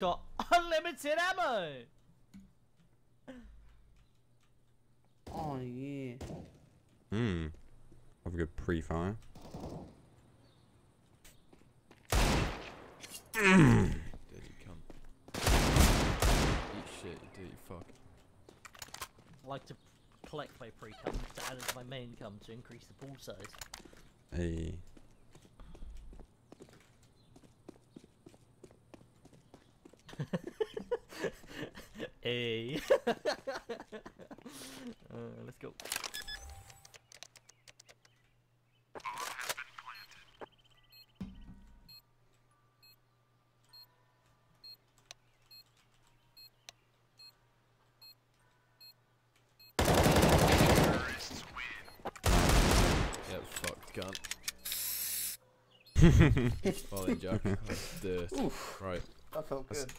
got unlimited ammo. Oh yeah. Hmm. Have a good pre-fire. Dirty cunt. Eat shit, you dirty fuck. I like to collect my pre cum to add it to my main cum to increase the pool size. Hey. Hey. uh, let's go. Yep, fuck, cunt. well then, Jack. That's dirt. Right. That felt That's- good.